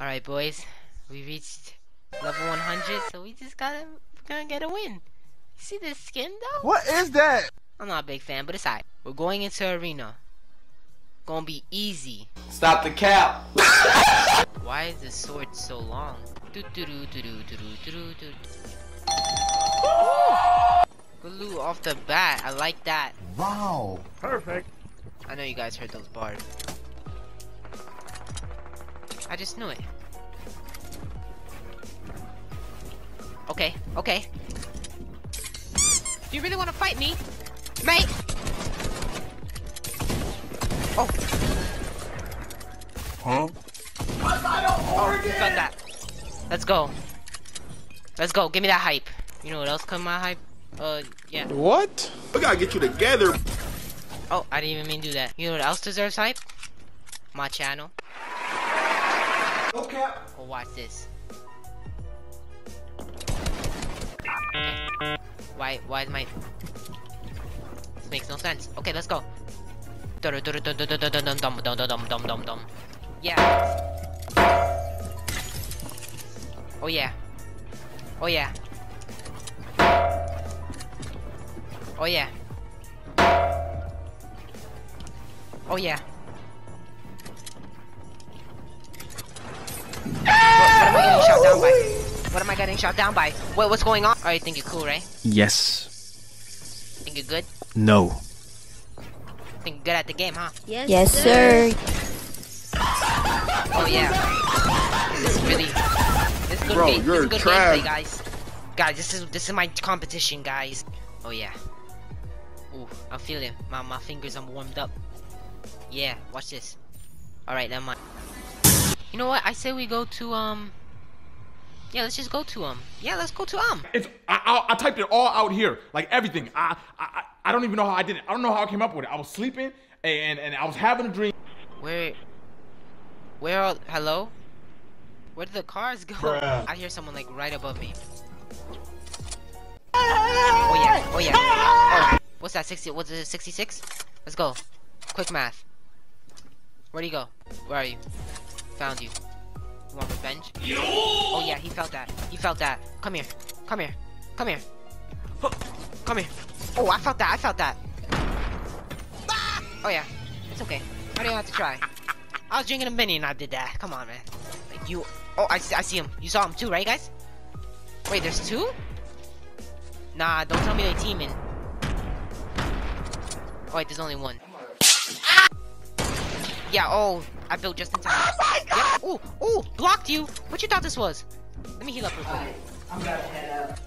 Alright, boys. We reached level 100, so we just gotta, gonna get a win. See this skin, though? What is that? I'm not a big fan, but it's alright. We're going into arena. Gonna be easy. Stop the cap. Why is the sword so long? Do do do do do do do do do. Good loot off the bat. I like that. Wow. Perfect. I know you guys heard those bars. I just knew it. Okay, okay. Do you really want to fight me? Mate! Oh. Huh? Oh, you felt that. Let's go. Let's go. Give me that hype. You know what else come my hype? Uh, yeah. What? We gotta get you together. Oh, I didn't even mean to do that. You know what else deserves hype? My channel. Oh, watch this. Why, why is my... This makes no sense. Okay, let's go. Yeah. Oh yeah. Oh yeah. Oh yeah. Oh yeah. What, what am I getting shot down by? What am I getting shot down by? Wait, what's going on? Oh, you think you're cool, right? Yes. Think you're good? No. Think you're good at the game, huh? Yes, yes sir. Oh yeah. This is really this is good Bro, game. you're this is good gameplay, guys. Guys, this is this is my competition, guys. Oh yeah. Ooh, I'm feeling my my fingers are warmed up. Yeah, watch this. Alright, never mind. You know what? I say we go to um Yeah, let's just go to um. Yeah, let's go to um. It's I, I, I typed it all out here, like everything. I, I I don't even know how I did it. I don't know how I came up with it. I was sleeping and and I was having a dream. Where Where are hello? Where did the cars go? Bruh. I hear someone like right above me. Oh yeah, oh yeah. Oh, what's that? 60 what's it 66? Let's go. Quick math. Where do you go? Where are you? Found you. You want revenge? Yo! Oh yeah, he felt that. He felt that. Come here. Come here. Come here. Huh. Come here. Oh, I felt that. I felt that. Oh yeah. It's okay. I don't have to try. I was drinking a mini and I did that. Come on, man. Like you. Oh, I see, I see him. You saw him too, right, guys? Wait, there's two? Nah, don't tell me they're teaming. Oh, wait, there's only one. Yeah. Oh, I built just in time. Oh my god! Yep. Ooh, ooh, blocked you. What you thought this was? Let me heal up real quick. I'm gonna head out.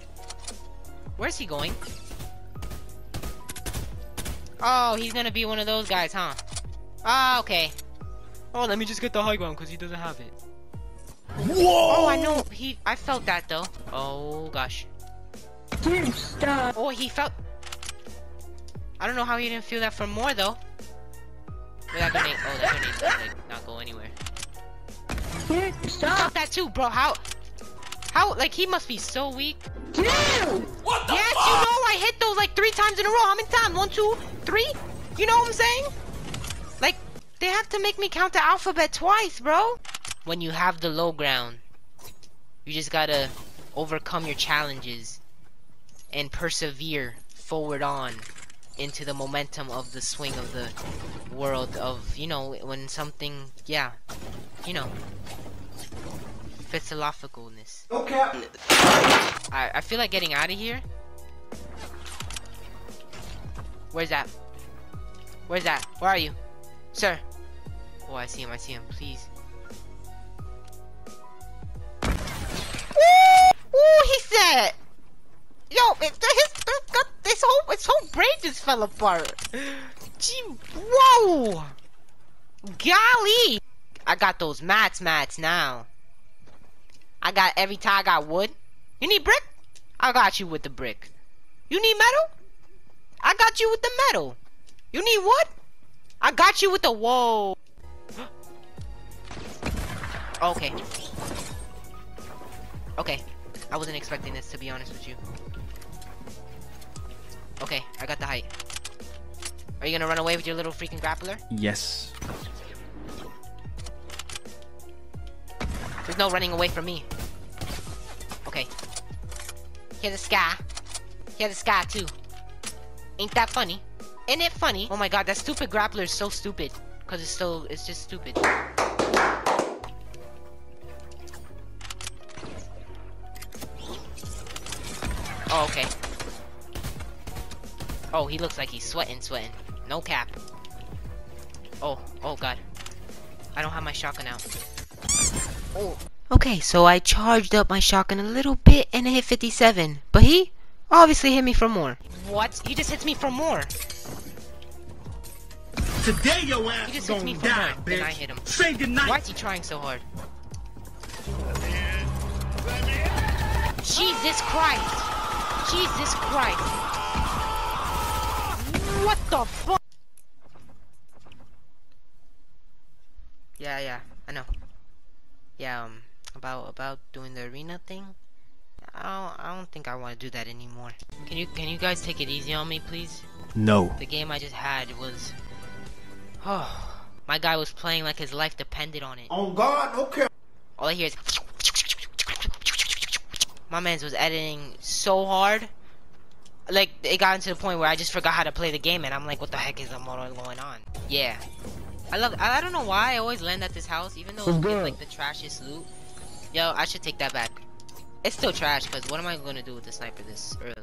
Where's he going? Oh, he's gonna be one of those guys, huh? Ah, okay. Oh, let me just get the high ground because he doesn't have it. Whoa! Oh, I know. He, I felt that though. Oh gosh. Dude, stop. Oh, he felt. I don't know how he didn't feel that for more though. Where that grenade? Oh, that grenade does like not go anywhere. Dude, Felt stop. that too, bro. How? How? Like he must be so weak. Dude! What the yes, you know I hit those like three times in a row. How many times? One, two, three? You know what I'm saying? Like, they have to make me count the alphabet twice, bro. When you have the low ground, you just gotta overcome your challenges and persevere forward on into the momentum of the swing of the world of, you know, when something, yeah, you know, philosophicalness. Okay. I, I feel like getting out of here. Where's that? Where's that? Where are you? Sir. Oh, I see him, I see him. Please. Ooh, he said. Yo, it, his, his, this whole, his whole brain just fell apart. Gee, whoa. Golly. I got those mats mats now. I got every time I got wood. You need brick? I got you with the brick. You need metal? I got you with the metal. You need wood? I got you with the whoa. okay. Okay. I wasn't expecting this to be honest with you. Okay, I got the height. Are you gonna run away with your little freaking grappler? Yes. There's no running away from me. Okay. Here's the sky. Here's the sky too. Ain't that funny? Ain't it funny? Oh my god, that stupid grappler is so stupid. Cause it's so it's just stupid. Oh, okay. Oh, he looks like he's sweating, sweating. No cap. Oh, oh god. I don't have my shotgun out. Oh. Okay, so I charged up my shotgun a little bit and it hit 57. But he obviously hit me for more. What? He just hits me for more. Today your ass He just hits gonna me for die, more bitch. than I hit him. Say goodnight. Why is he trying so hard? Jesus Christ! Jesus Christ! What the fuck? Yeah, yeah, I know. Yeah, um, about about doing the arena thing. I don't, I don't think I want to do that anymore. Can you can you guys take it easy on me, please? No. The game I just had was. Oh, my guy was playing like his life depended on it. On God, okay. All I hear is. My man's was editing so hard. Like, it got into the point where I just forgot how to play the game, and I'm like, what the heck is a model going on? Yeah. I love. I, I don't know why I always land at this house, even though it's like the trashiest loot. Yo, I should take that back. It's still trash, because what am I gonna do with the sniper this early?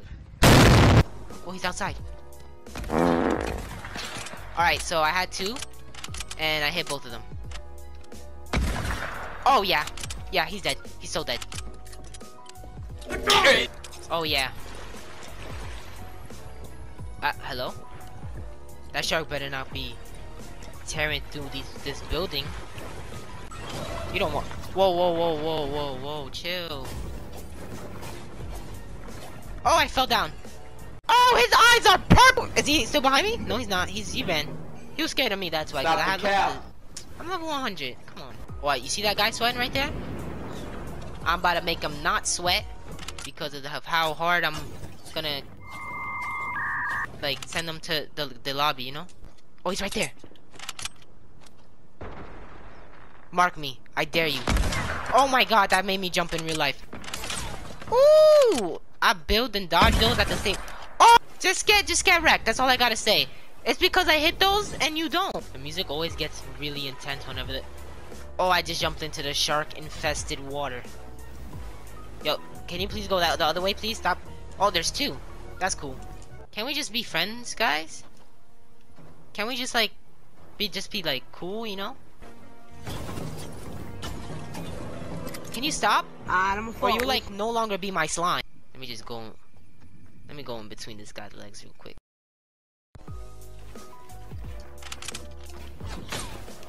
Oh, he's outside. Alright, so I had two, and I hit both of them. Oh, yeah. Yeah, he's dead. He's so dead. Oh, yeah. Uh, hello? That shark better not be tearing through these, this building. You don't want- Whoa, whoa, whoa, whoa, whoa, whoa, chill. Oh, I fell down. Oh, his eyes are purple! Is he still behind me? No, he's not. He's, he ran. He was scared of me, that's why. Stop I cap. level- I'm level 100. Come on. What, you see that guy sweating right there? I'm about to make him not sweat because of, the, of how hard I'm gonna like send them to the, the lobby, you know? Oh, he's right there. Mark me. I dare you. Oh my god, that made me jump in real life. Ooh! I build and dodge those at the same. Oh! Just get, just get wrecked. That's all I gotta say. It's because I hit those and you don't. The music always gets really intense whenever the. Oh, I just jumped into the shark-infested water. Yo, can you please go that the other way, please? Stop. Oh, there's two. That's cool. Can we just be friends, guys? Can we just like be just be like cool, you know? Can you stop? Ah, or you like no longer be my slime? Let me just go. Let me go in between this guy's legs real quick.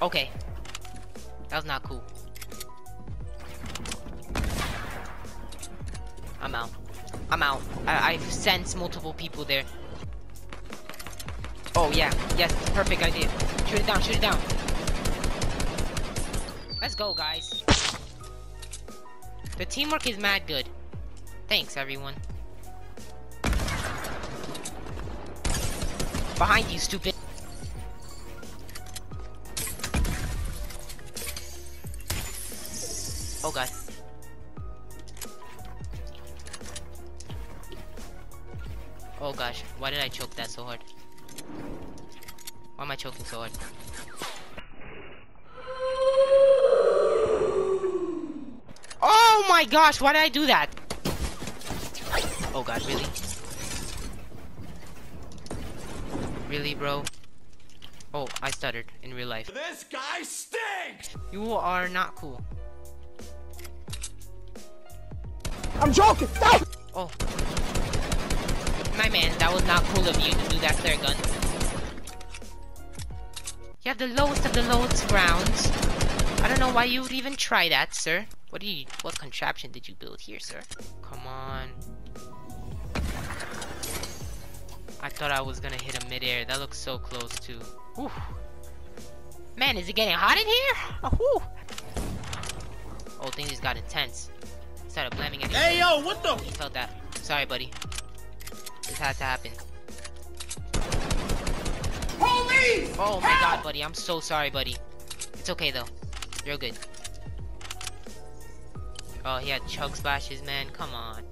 Okay. That was not cool. I'm out. I'm out. I I've sensed multiple people there. Oh yeah, yes, perfect idea. Shoot it down, shoot it down. Let's go, guys. The teamwork is mad good. Thanks, everyone. Behind you, stupid. Oh god. Oh gosh, why did I choke that so hard? Why am I choking so hard? Oh my gosh, why did I do that? Oh god, really? Really, bro? Oh, I stuttered in real life. This guy stinks. You are not cool. I'm joking. No. Oh. My man, that was not cool of you to do that flare gun. You have the lowest of the lowest rounds. I don't know why you would even try that, sir. What do you what contraption did you build here, sir? Come on. I thought I was gonna hit a midair. That looks so close too. Whew. Man, is it getting hot in here? Oh, oh things just got intense. Started blaming anything. Hey yo, what the? He felt that. Sorry, buddy. This had to happen. Oh my god, buddy. I'm so sorry, buddy. It's okay, though. You're good. Oh, he had chug splashes, man. Come on.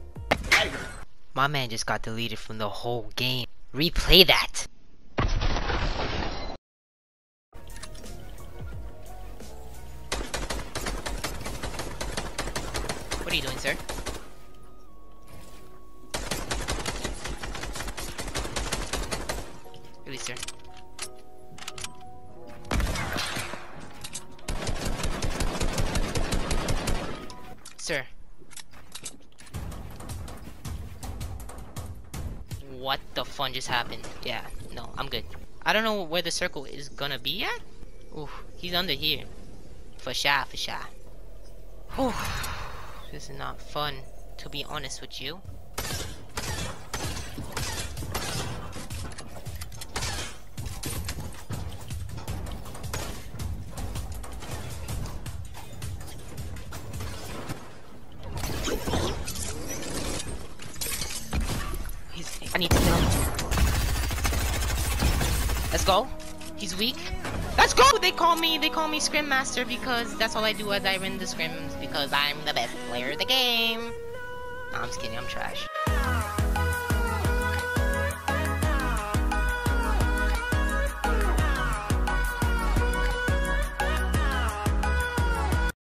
My man just got deleted from the whole game. Replay that. What the fun just happened? Yeah, no, I'm good. I don't know where the circle is gonna be at. Ooh, he's under here. For shy, for shy. Ooh, this is not fun, to be honest with you. Let's go. He's weak. Let's go! They call me, they call me Scrim Master because that's all I do as I run the scrims because I'm the best player of the game. No, I'm just kidding, I'm trash.